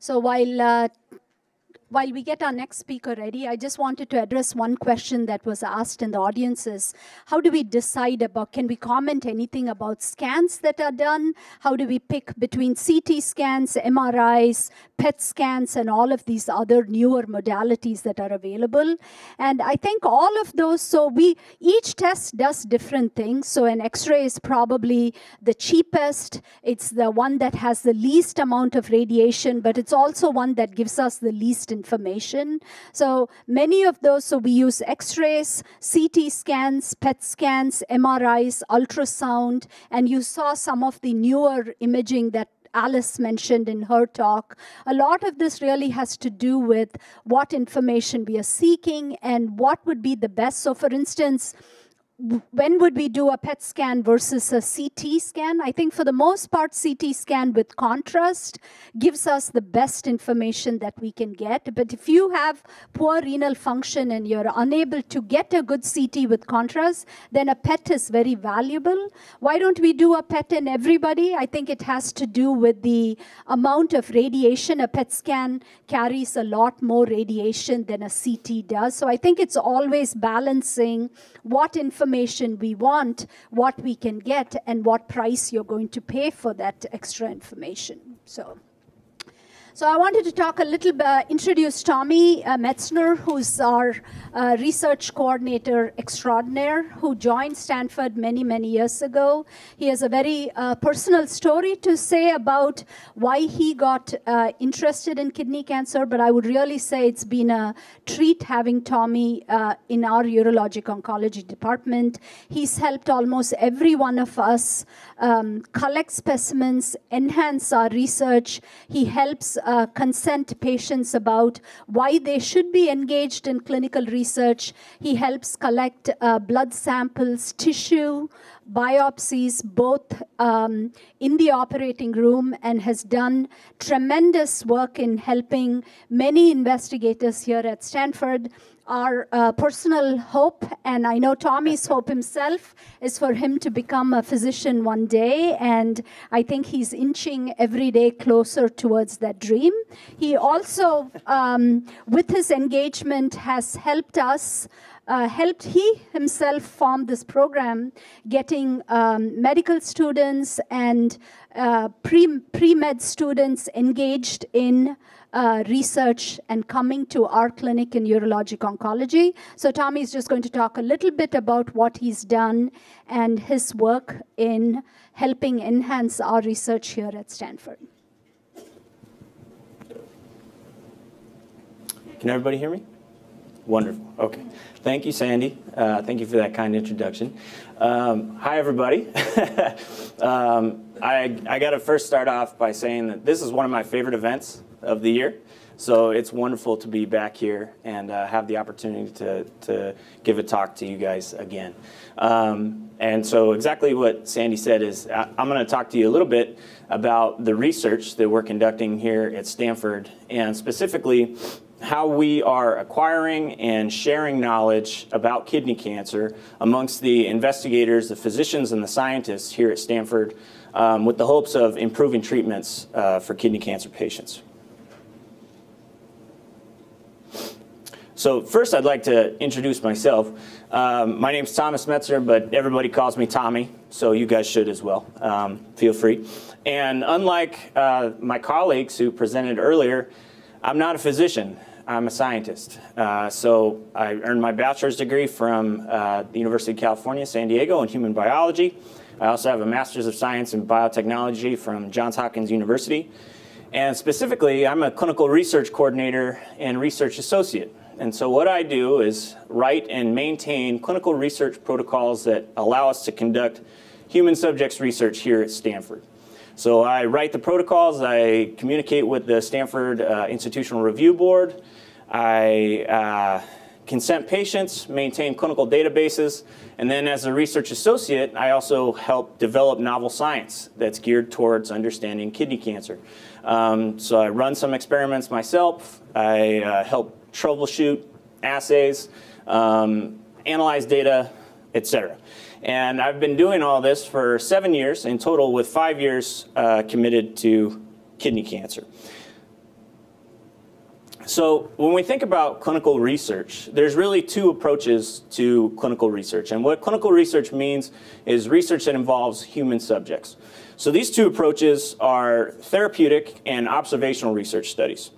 So while uh, while we get our next speaker ready, I just wanted to address one question that was asked in the audience how do we decide about, can we comment anything about scans that are done? How do we pick between CT scans, MRIs, PET scans, and all of these other newer modalities that are available? And I think all of those, so we, each test does different things. So an X-ray is probably the cheapest. It's the one that has the least amount of radiation, but it's also one that gives us the least information. So many of those, so we use x-rays, CT scans, PET scans, MRIs, ultrasound, and you saw some of the newer imaging that Alice mentioned in her talk. A lot of this really has to do with what information we are seeking and what would be the best. So for instance, when would we do a PET scan versus a CT scan? I think for the most part, CT scan with contrast gives us the best information that we can get. But if you have poor renal function and you're unable to get a good CT with contrast, then a PET is very valuable. Why don't we do a PET in everybody? I think it has to do with the amount of radiation. A PET scan carries a lot more radiation than a CT does. So I think it's always balancing what information information we want, what we can get, and what price you're going to pay for that extra information. So. So I wanted to talk a little bit, uh, introduce Tommy uh, Metzner, who's our uh, research coordinator extraordinaire, who joined Stanford many, many years ago. He has a very uh, personal story to say about why he got uh, interested in kidney cancer, but I would really say it's been a treat having Tommy uh, in our urologic oncology department. He's helped almost every one of us um, collect specimens, enhance our research. He helps uh, consent patients about why they should be engaged in clinical research. He helps collect uh, blood samples, tissue, biopsies, both um, in the operating room, and has done tremendous work in helping many investigators here at Stanford our uh, personal hope, and I know Tommy's hope himself, is for him to become a physician one day, and I think he's inching every day closer towards that dream. He also, um, with his engagement, has helped us. Uh, helped he himself form this program, getting um, medical students and uh, pre med students engaged in uh, research and coming to our clinic in urologic oncology. So Tommy is just going to talk a little bit about what he's done and his work in helping enhance our research here at Stanford. Can everybody hear me? Wonderful. Okay. Thank you, Sandy. Uh, thank you for that kind introduction. Um, hi, everybody. um, I, I got to first start off by saying that this is one of my favorite events of the year. So it's wonderful to be back here and uh, have the opportunity to, to give a talk to you guys again. Um, and so exactly what Sandy said is I'm going to talk to you a little bit about the research that we're conducting here at Stanford and specifically how we are acquiring and sharing knowledge about kidney cancer amongst the investigators, the physicians, and the scientists here at Stanford um, with the hopes of improving treatments uh, for kidney cancer patients. So first I'd like to introduce myself. Um, my name's Thomas Metzner, but everybody calls me Tommy, so you guys should as well. Um, feel free. And unlike uh, my colleagues who presented earlier, I'm not a physician. I'm a scientist. Uh, so I earned my bachelor's degree from uh, the University of California, San Diego in human biology. I also have a master's of science in biotechnology from Johns Hopkins University. And specifically, I'm a clinical research coordinator and research associate. And so what I do is write and maintain clinical research protocols that allow us to conduct human subjects research here at Stanford. So I write the protocols, I communicate with the Stanford uh, Institutional Review Board, I uh, consent patients, maintain clinical databases, and then as a research associate, I also help develop novel science that's geared towards understanding kidney cancer. Um, so I run some experiments myself, I uh, help troubleshoot assays, um, analyze data, etc. And I've been doing all this for seven years in total, with five years uh, committed to kidney cancer. So when we think about clinical research, there's really two approaches to clinical research. And what clinical research means is research that involves human subjects. So these two approaches are therapeutic and observational research studies.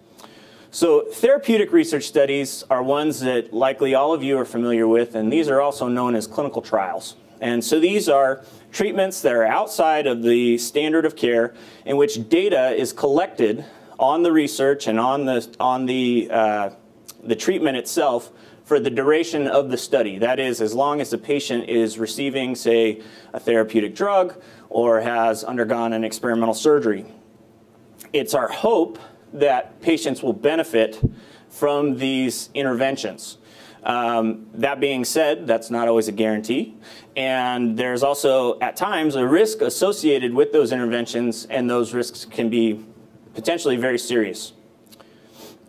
So therapeutic research studies are ones that likely all of you are familiar with, and these are also known as clinical trials. And so these are treatments that are outside of the standard of care in which data is collected on the research and on the, on the, uh, the treatment itself for the duration of the study. That is, as long as the patient is receiving, say, a therapeutic drug or has undergone an experimental surgery. It's our hope that patients will benefit from these interventions. Um, that being said, that's not always a guarantee. And there's also, at times, a risk associated with those interventions, and those risks can be potentially very serious.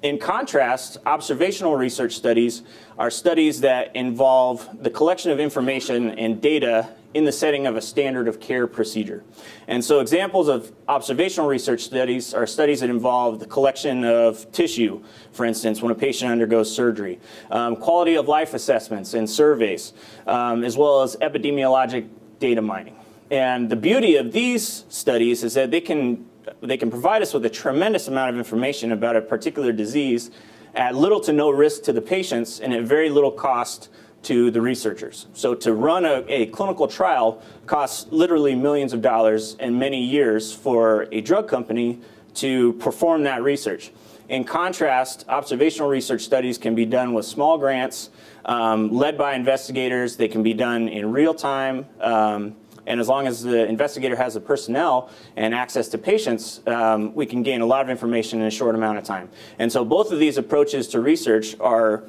In contrast, observational research studies are studies that involve the collection of information and data in the setting of a standard of care procedure. And so examples of observational research studies are studies that involve the collection of tissue, for instance, when a patient undergoes surgery, um, quality of life assessments and surveys, um, as well as epidemiologic data mining. And the beauty of these studies is that they can, they can provide us with a tremendous amount of information about a particular disease at little to no risk to the patients and at very little cost to the researchers. So to run a, a, clinical trial costs literally millions of dollars and many years for a drug company to perform that research. In contrast, observational research studies can be done with small grants um, led by investigators. They can be done in real time. Um, and as long as the investigator has the personnel and access to patients, um, we can gain a lot of information in a short amount of time. And so both of these approaches to research are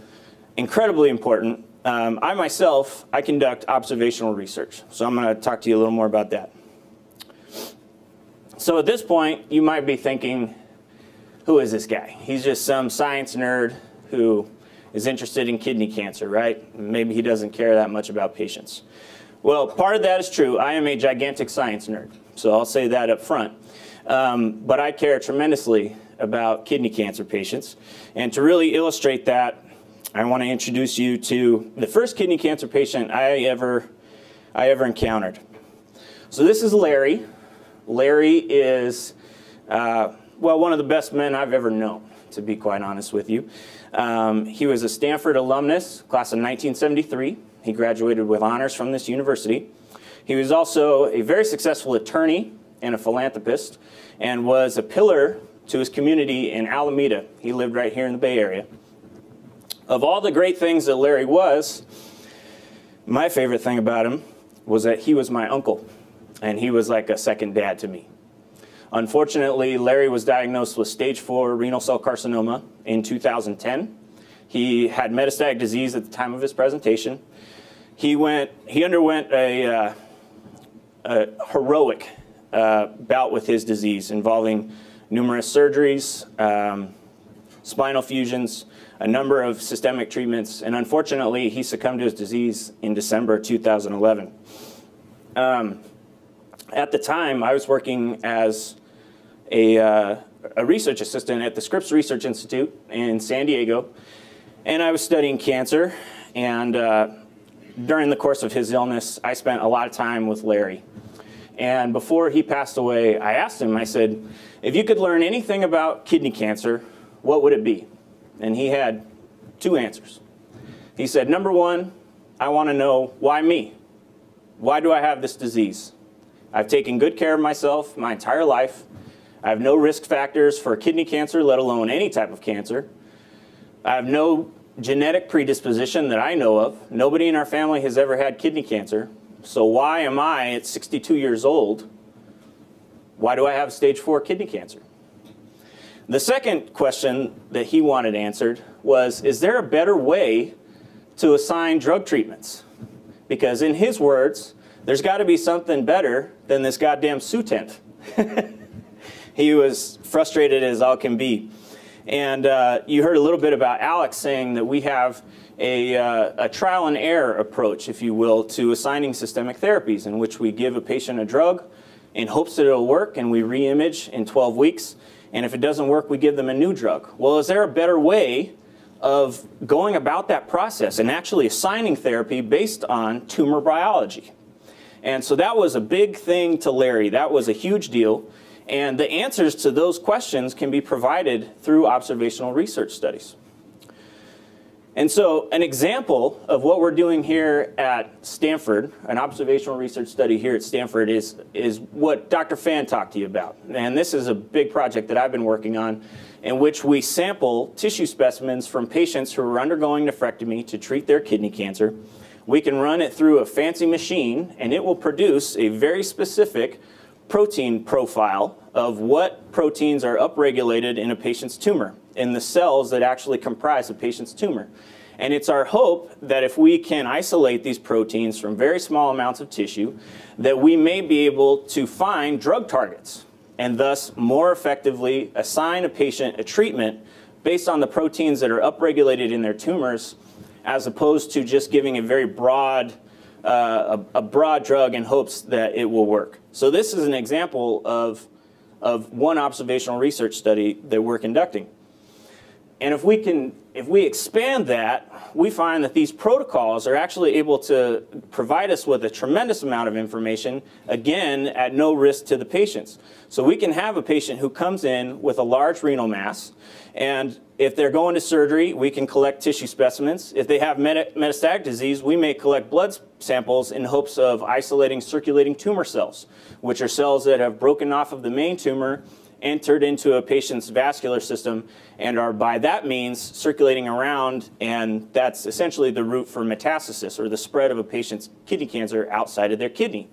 incredibly important um, I myself, I conduct observational research. So I'm going to talk to you a little more about that. So at this point, you might be thinking, who is this guy? He's just some science nerd who is interested in kidney cancer, right? Maybe he doesn't care that much about patients. Well, part of that is true. I am a gigantic science nerd, so I'll say that up front. Um, but I care tremendously about kidney cancer patients. And to really illustrate that, I want to introduce you to the first kidney cancer patient I ever, I ever encountered. So this is Larry. Larry is, uh, well, one of the best men I've ever known, to be quite honest with you. Um, he was a Stanford alumnus, class of 1973. He graduated with honors from this university. He was also a very successful attorney and a philanthropist and was a pillar to his community in Alameda. He lived right here in the Bay Area. Of all the great things that Larry was, my favorite thing about him was that he was my uncle, and he was like a second dad to me. Unfortunately, Larry was diagnosed with stage 4 renal cell carcinoma in 2010. He had metastatic disease at the time of his presentation. He, went, he underwent a, uh, a heroic uh, bout with his disease involving numerous surgeries, um, spinal fusions, a number of systemic treatments, and unfortunately, he succumbed to his disease in December 2011. Um, at the time, I was working as a, uh, a research assistant at the Scripps Research Institute in San Diego, and I was studying cancer. And uh, during the course of his illness, I spent a lot of time with Larry. And before he passed away, I asked him, I said, if you could learn anything about kidney cancer, what would it be? And he had two answers. He said, Number one, I want to know why me? Why do I have this disease? I've taken good care of myself my entire life. I have no risk factors for kidney cancer, let alone any type of cancer. I have no genetic predisposition that I know of. Nobody in our family has ever had kidney cancer. So why am I at 62 years old? Why do I have stage 4 kidney cancer? The second question that he wanted answered was, is there a better way to assign drug treatments? Because in his words, there's got to be something better than this goddamn Sutent. he was frustrated as all can be. And uh, you heard a little bit about Alex saying that we have a, uh, a, trial and error approach, if you will, to assigning systemic therapies in which we give a patient a drug in hopes that it'll work and we reimage in 12 weeks And if it doesn't work, we give them a new drug. Well, is there a better way of going about that process and actually assigning therapy based on tumor biology? And so that was a big thing to Larry. That was a huge deal. And the answers to those questions can be provided through observational research studies. And so an example of what we're doing here at Stanford, an observational research study here at Stanford is, is what Dr. Fan talked to you about. And this is a big project that I've been working on in which we sample tissue specimens from patients who are undergoing nephrectomy to treat their kidney cancer. We can run it through a fancy machine and it will produce a very specific protein profile of what proteins are upregulated in a patient's tumor in the cells that actually comprise a patient's tumor. And it's our hope that if we can isolate these proteins from very small amounts of tissue, that we may be able to find drug targets and thus more effectively assign a patient a treatment based on the proteins that are upregulated in their tumors as opposed to just giving a very broad, uh, a, a broad drug in hopes that it will work. So this is an example of, of one observational research study that we're conducting. And if we can, if we expand that, we find that these protocols are actually able to provide us with a tremendous amount of information, again, at no risk to the patients. So we can have a patient who comes in with a large renal mass, and if they're going to surgery, we can collect tissue specimens. If they have metastatic disease, we may collect blood samples in hopes of isolating circulating tumor cells, which are cells that have broken off of the main tumor entered into a patient's vascular system and are by that means circulating around and that's essentially the route for metastasis or the spread of a patient's kidney cancer outside of their kidney.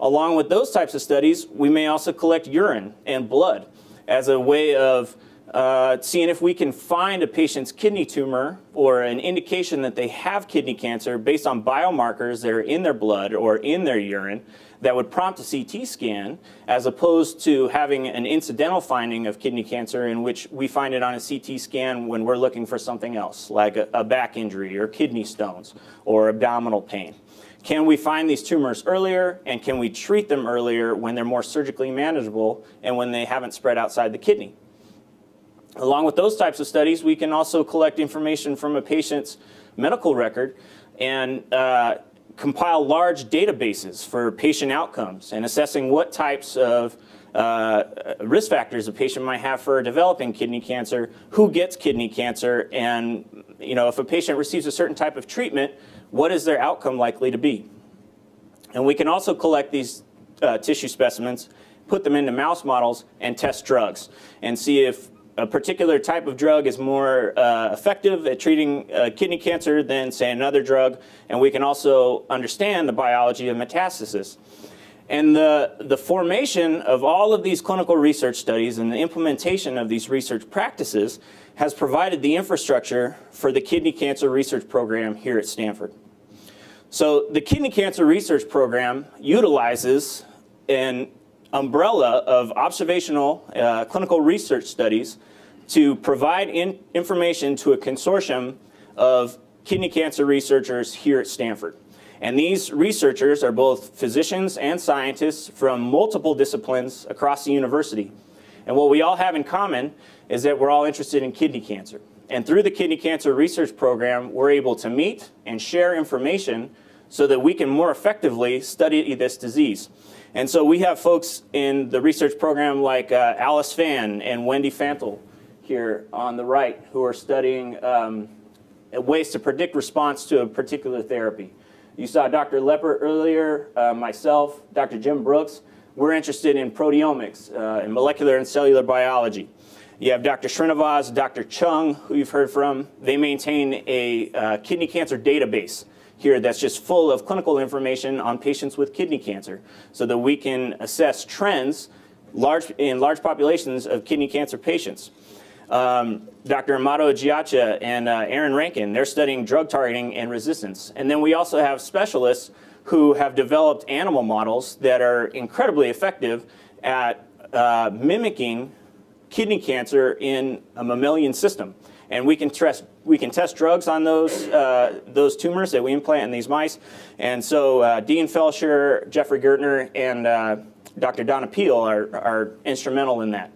Along with those types of studies, we may also collect urine and blood as a way of uh, seeing if we can find a patient's kidney tumor or an indication that they have kidney cancer based on biomarkers that are in their blood or in their urine that would prompt a CT scan as opposed to having an incidental finding of kidney cancer in which we find it on a CT scan when we're looking for something else like a, a back injury or kidney stones or abdominal pain. Can we find these tumors earlier and can we treat them earlier when they're more surgically manageable and when they haven't spread outside the kidney? Along with those types of studies, we can also collect information from a patient's medical record and uh, compile large databases for patient outcomes and assessing what types of uh, risk factors a patient might have for developing kidney cancer, who gets kidney cancer, and you know, if a patient receives a certain type of treatment, what is their outcome likely to be? And we can also collect these uh, tissue specimens, put them into mouse models, and test drugs and see if a particular type of drug is more uh, effective at treating uh, kidney cancer than, say, another drug. And we can also understand the biology of metastasis. And the, the formation of all of these clinical research studies and the implementation of these research practices has provided the infrastructure for the kidney cancer research program here at Stanford. So the kidney cancer research program utilizes an umbrella of observational uh, clinical research studies to provide in information to a consortium of kidney cancer researchers here at Stanford. And these researchers are both physicians and scientists from multiple disciplines across the university. And what we all have in common is that we're all interested in kidney cancer. And through the Kidney Cancer Research Program, we're able to meet and share information so that we can more effectively study this disease. And so we have folks in the research program like uh, Alice Fan and Wendy Fantl here on the right who are studying um, ways to predict response to a particular therapy. You saw Dr. Leppert earlier, uh, myself, Dr. Jim Brooks. We're interested in proteomics uh, and molecular and cellular biology. You have Dr. Srinivas, Dr. Chung, who you've heard from. They maintain a uh, kidney cancer database here that's just full of clinical information on patients with kidney cancer so that we can assess trends large, in large populations of kidney cancer patients. Um, Dr. Amato Giaccia and uh, Erinn Rankin, they're studying drug targeting and resistance. And then we also have specialists who have developed animal models that are incredibly effective at uh, mimicking kidney cancer in a mammalian system. And we can test, we can test drugs on those, uh, those tumors that we implant in these mice. And so uh, Dean Felsher, Jeffrey Gertner, and uh, Dr. Donna Peehl are, are instrumental in that.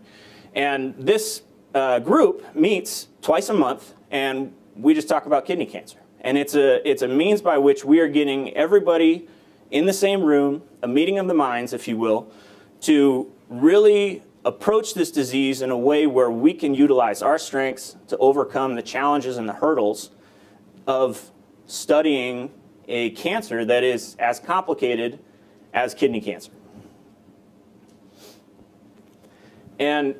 And this uh, group meets twice a month, and we just talk about kidney cancer. And it's a, it's a means by which we are getting everybody in the same room, a meeting of the minds, if you will, to really approach this disease in a way where we can utilize our strengths to overcome the challenges and the hurdles of studying a cancer that is as complicated as kidney cancer. And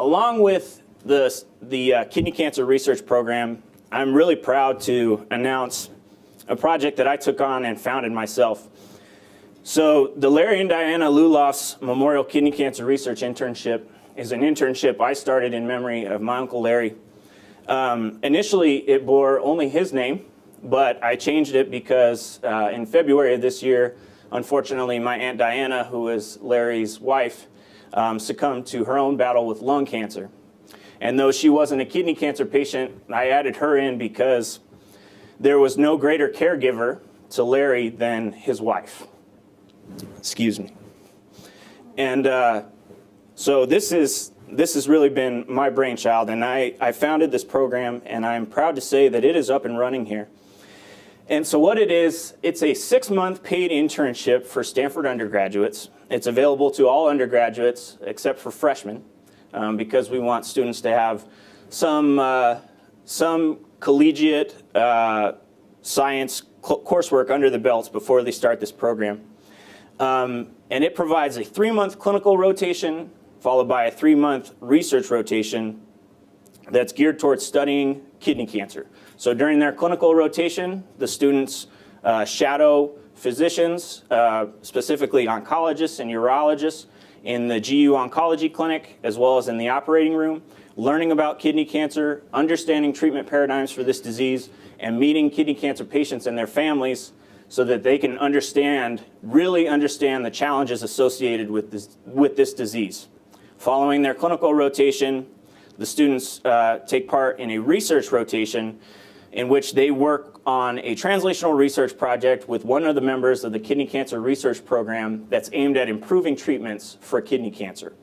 along with the, the uh, kidney cancer research program, I'm really proud to announce a project that I took on and founded myself. So the Larry and Diana Lulof's Memorial Kidney Cancer Research Internship is an internship I started in memory of my Uncle Larry. Um, initially, it bore only his name, but I changed it because uh, in February of this year, unfortunately, my Aunt Diana, who is Larry's wife, um, succumbed to her own battle with lung cancer. And though she wasn't a kidney cancer patient, I added her in because there was no greater caregiver to Larry than his wife. Excuse me. And uh, so this is this has really been my brainchild, and I, I founded this program, and I'm proud to say that it is up and running here. And so what it is, it's a six-month paid internship for Stanford undergraduates. It's available to all undergraduates except for freshmen um, because we want students to have some, uh, some collegiate uh, science coursework under the belts before they start this program. Um, and it provides a three-month clinical rotation followed by a three-month research rotation that's geared towards studying kidney cancer. So during their clinical rotation, the students uh, shadow physicians, uh, specifically oncologists and urologists, in the GU Oncology Clinic as well as in the operating room, learning about kidney cancer, understanding treatment paradigms for this disease, and meeting kidney cancer patients and their families so that they can understand, really understand the challenges associated with this, with this disease. Following their clinical rotation, the students uh, take part in a research rotation in which they work on a translational research project with one of the members of the kidney cancer research program that's aimed at improving treatments for kidney cancer.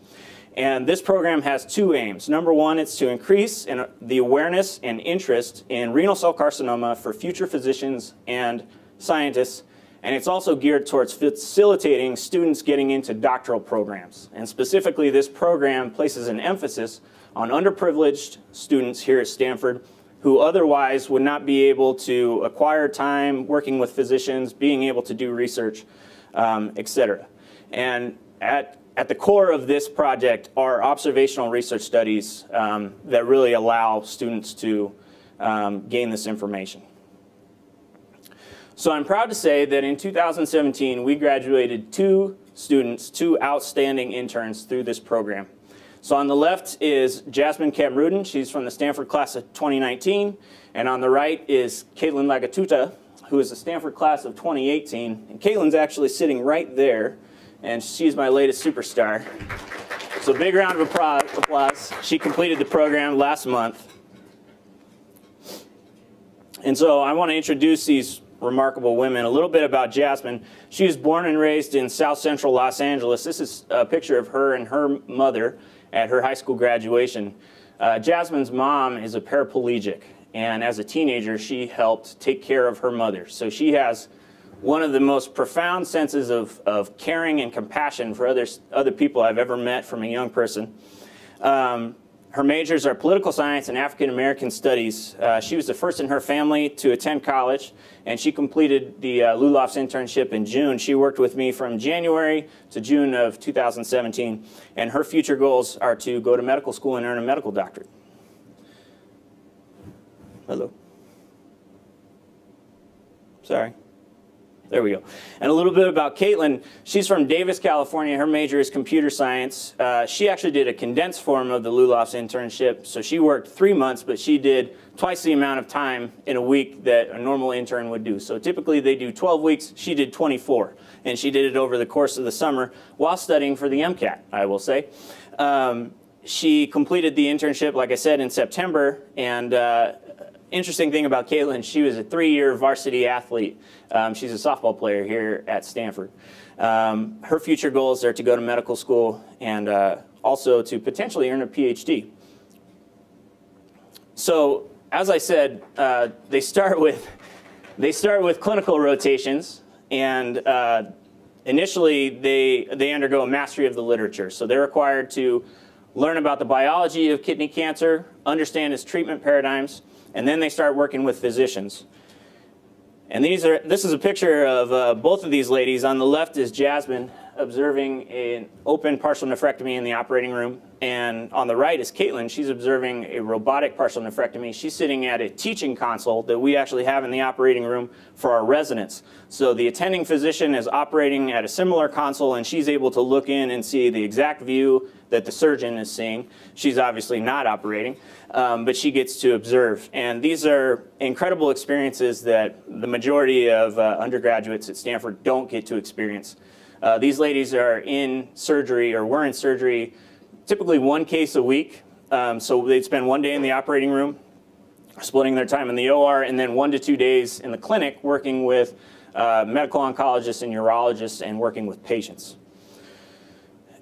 And this program has two aims. Number one, it's to increase in, the awareness and interest in renal cell carcinoma for future physicians and scientists. And it's also geared towards facilitating students getting into doctoral programs. And specifically, this program places an emphasis on underprivileged students here at Stanford who otherwise would not be able to acquire time working with physicians, being able to do research, um, et cetera. And at, at the core of this project are observational research studies um, that really allow students to um, gain this information. So I'm proud to say that in 2017, we graduated two students, two outstanding interns through this program. So on the left is Jasmine Kamrudin. She's from the Stanford class of 2019. And on the right is Caitlin Lagatuta, who is the Stanford class of 2018. And Caitlin's actually sitting right there, and she's my latest superstar. So big round of applause. She completed the program last month. And so I want to introduce these remarkable women. A little bit about Jasmine. She was born and raised in South Central Los Angeles. This is a picture of her and her mother at her high school graduation. Uh, Jasmine's mom is a paraplegic, and as a teenager, she helped take care of her mother. So she has one of the most profound senses of, of caring and compassion for others, other people I've ever met from a young person. Um, her majors are political science and African American studies. Uh, she was the first in her family to attend college, and she completed the uh, Lulof's internship in June. She worked with me from January to June of 2017, and her future goals are to go to medical school and earn a medical doctorate. Hello. Sorry. There we go. And a little bit about Caitlin. She's from Davis, California. Her major is computer science. Uh, she actually did a condensed form of the Lulof's internship. So she worked three months, but she did twice the amount of time in a week that a normal intern would do. So typically they do 12 weeks. She did 24. And she did it over the course of the summer while studying for the MCAT, I will say. Um, she completed the internship, like I said, in September. And uh, interesting thing about Caitlin, she was a three-year varsity athlete. Um, she's a softball player here at Stanford. Um, her future goals are to go to medical school and uh, also to potentially earn a PhD. So, as I said, uh, they start with they start with clinical rotations, and uh, initially they they undergo a mastery of the literature. So they're required to learn about the biology of kidney cancer, understand its treatment paradigms, and then they start working with physicians. And these are this is a picture of uh, both of these ladies. On the left is Jasmine observing an open partial nephrectomy in the operating room. And on the right is Caitlin. She's observing a robotic partial nephrectomy. She's sitting at a teaching console that we actually have in the operating room for our residents. So the attending physician is operating at a similar console and she's able to look in and see the exact view that the surgeon is seeing. She's obviously not operating, um, but she gets to observe. And these are incredible experiences that the majority of uh, undergraduates at Stanford don't get to experience. Uh, these ladies are in surgery or were in surgery typically one case a week. Um, so they'd spend one day in the operating room, splitting their time in the OR, and then one to two days in the clinic working with uh, medical oncologists and urologists and working with patients.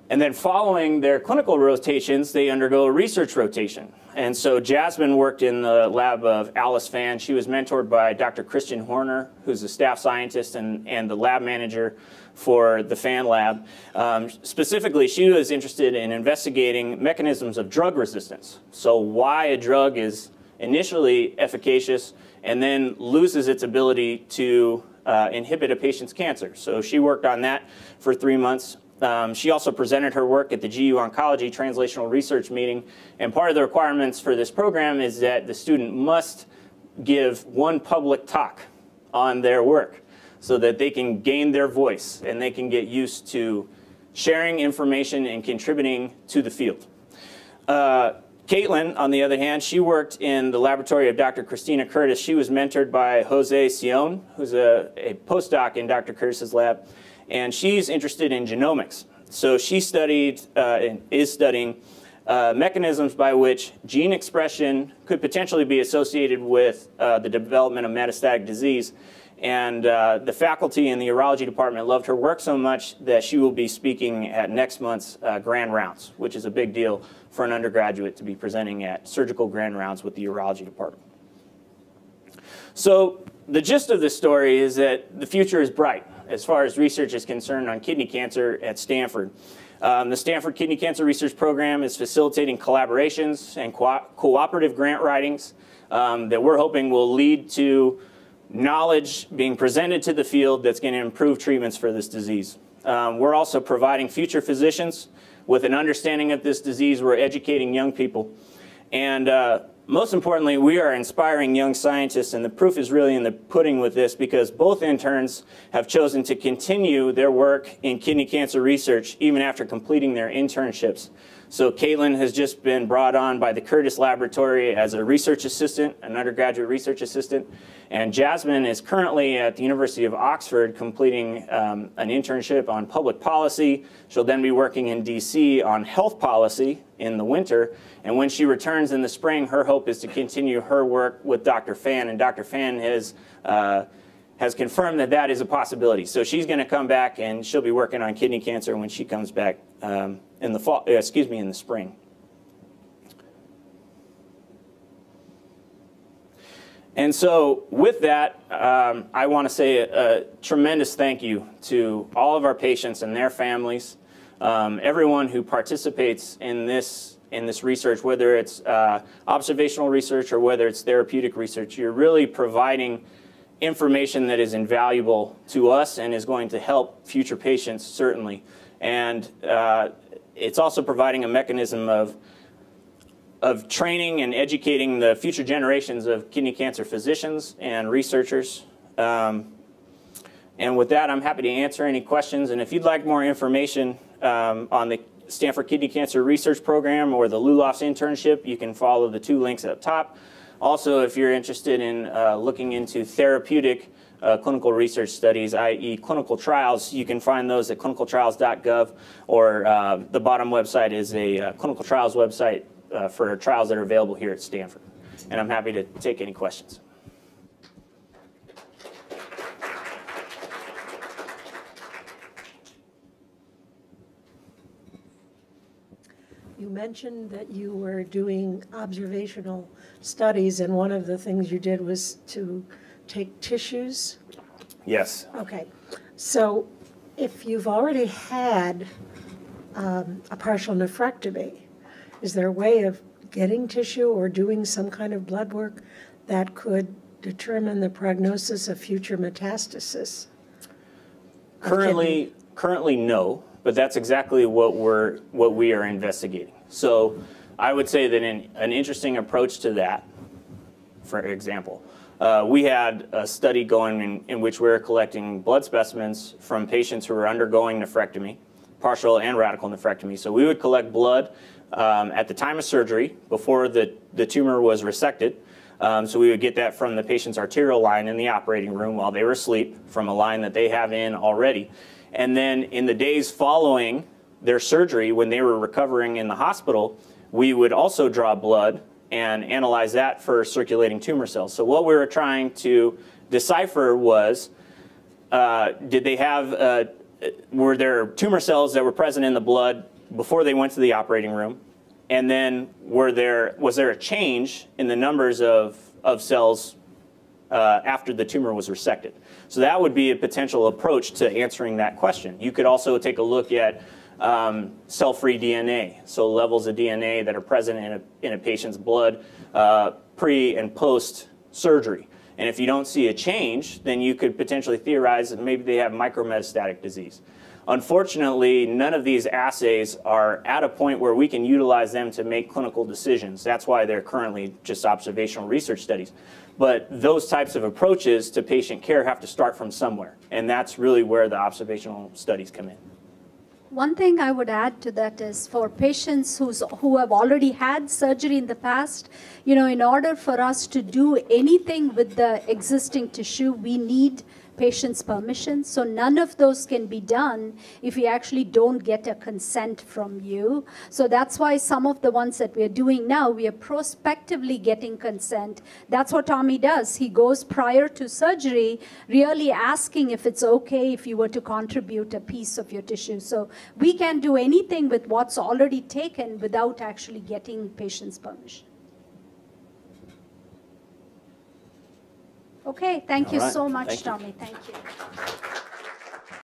And then following their clinical rotations, they undergo a research rotation. And so Jasmine worked in the lab of Alice Fan. She was mentored by Dr. Christian Horner, who's a staff scientist and, and the lab manager for the Fan lab. Um, specifically, she was interested in investigating mechanisms of drug resistance. So why a drug is initially efficacious and then loses its ability to uh, inhibit a patient's cancer. So she worked on that for three months. Um, she also presented her work at the GU Oncology Translational Research Meeting. And part of the requirements for this program is that the student must give one public talk on their work so that they can gain their voice and they can get used to sharing information and contributing to the field. Uh, Caitlin, on the other hand, she worked in the laboratory of Dr. Christina Curtis. She was mentored by Jose Sion, who's a, a postdoc in Dr. Curtis's lab, and she's interested in genomics. So she studied uh, and is studying uh, mechanisms by which gene expression could potentially be associated with uh, the development of metastatic disease. And uh, the faculty in the urology department loved her work so much that she will be speaking at next month's uh, Grand Rounds, which is a big deal for an undergraduate to be presenting at surgical Grand Rounds with the urology department. So the gist of this story is that the future is bright as far as research is concerned on kidney cancer at Stanford. Um, the Stanford Kidney Cancer Research Program is facilitating collaborations and co cooperative grant writings um, that we're hoping will lead to knowledge being presented to the field that's going to improve treatments for this disease. Um, we're also providing future physicians with an understanding of this disease. We're educating young people. And uh, most importantly, we are inspiring young scientists, and the proof is really in the pudding with this because both interns have chosen to continue their work in kidney cancer research even after completing their internships. So Caitlin has just been brought on by the Curtis Laboratory as a research assistant, an undergraduate research assistant. And Jasmine is currently at the University of Oxford completing um, an internship on public policy. She'll then be working in DC on health policy in the winter. And when she returns in the spring, her hope is to continue her work with Dr. Fan. And Dr. Fan has, uh, has confirmed that that is a possibility. So she's going to come back and she'll be working on kidney cancer when she comes back um, in the fall, uh, excuse me, in the spring. And so, with that, um, I want to say a, a, tremendous thank you to all of our patients and their families, um, everyone who participates in this in this research, whether it's uh, observational research or whether it's therapeutic research. You're really providing information that is invaluable to us and is going to help future patients certainly. And uh, it's also providing a mechanism of of training and educating the future generations of kidney cancer physicians and researchers. Um, and with that, I'm happy to answer any questions. And if you'd like more information um, on the Stanford Kidney Cancer Research Program or the LULOFS internship, you can follow the two links up top. Also, if you're interested in uh, looking into therapeutic uh, clinical research studies, i.e. clinical trials, you can find those at clinicaltrials.gov or uh, the bottom website is a uh, clinical trials website uh, for trials that are available here at Stanford. And I'm happy to take any questions. You mentioned that you were doing observational studies, and one of the things you did was to take tissues. Yes. Okay, so if you've already had um, a partial nephrectomy, is there a way of getting tissue or doing some kind of blood work that could determine the prognosis of future metastasis? Currently, currently no, but that's exactly what we're what we are investigating. So, I would say that in, an interesting approach to that, for example, uh, we had a study going in, in which we were collecting blood specimens from patients who were undergoing nephrectomy, partial and radical nephrectomy. So we would collect blood um, at the time of surgery before the, the tumor was resected. Um, so we would get that from the patient's arterial line in the operating room while they were asleep from a line that they have in already. And then in the days following their surgery, when they were recovering in the hospital, we would also draw blood and analyze that for circulating tumor cells. So what we were trying to decipher was, uh, did they have, uh, were there tumor cells that were present in the blood before they went to the operating room? And then were there, was there a change in the numbers of, of cells uh, after the tumor was resected? So that would be a potential approach to answering that question. You could also take a look at um, cell-free DNA, so levels of DNA that are present in a, in a patient's blood uh, pre and post surgery. And if you don't see a change, then you could potentially theorize that maybe they have micrometastatic disease. Unfortunately, none of these assays are at a point where we can utilize them to make clinical decisions. That's why they're currently just observational research studies. But those types of approaches to patient care have to start from somewhere. And that's really where the observational studies come in. One thing I would add to that is for patients who's, who have already had surgery in the past, you know, in order for us to do anything with the existing tissue, we need patient's permission. So none of those can be done if we actually don't get a consent from you. So that's why some of the ones that we're doing now, we are prospectively getting consent. That's what Tommy does. He goes prior to surgery, really asking if it's okay if you were to contribute a piece of your tissue. So we can do anything with what's already taken without actually getting patient's permission. Okay, thank All you right, so much, thank you. Tommy. Thank you.